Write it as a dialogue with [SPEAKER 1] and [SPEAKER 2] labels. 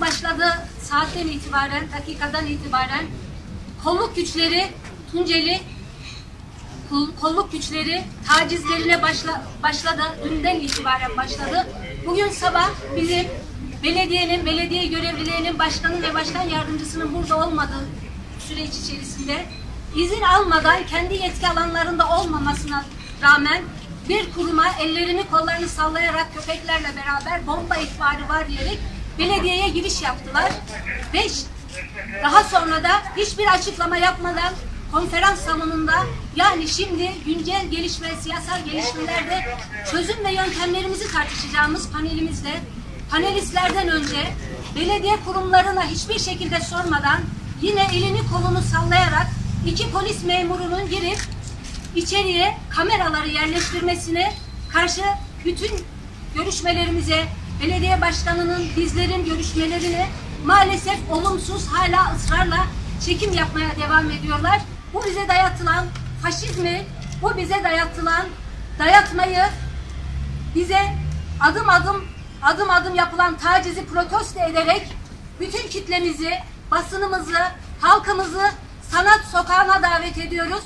[SPEAKER 1] başladığı saatten itibaren, dakikadan itibaren kolluk güçleri Tunceli kol- kolluk güçleri tacizlerine başla, başladı. Dünden itibaren başladı. Bugün sabah bizim belediyenin, belediye görevlilerinin başkanı ve başkan yardımcısının burada olmadığı süreç içerisinde izin almadan kendi yetki alanlarında olmamasına rağmen bir kuruma ellerini kollarını sallayarak köpeklerle beraber bomba ihbarı var diyerek belediyeye giriş yaptılar. Ve daha sonra da hiçbir açıklama yapmadan konferans salonunda yani şimdi güncel gelişme, siyasal gelişmelerde çözüm ve yöntemlerimizi tartışacağımız panelimizde panelistlerden önce belediye kurumlarına hiçbir şekilde sormadan yine elini kolunu sallayarak iki polis memurunun girip içeriye kameraları yerleştirmesine karşı bütün görüşmelerimize, belediye başkanının bizlerin görüşmelerine maalesef olumsuz hala ısrarla çekim yapmaya devam ediyorlar. Bu bize dayatılan faşizmi, bu bize dayatılan dayatmayı bize adım adım adım adım yapılan tacizi protesto ederek bütün kitlemizi, basınımızı, halkımızı sanat sokağına davet ediyoruz.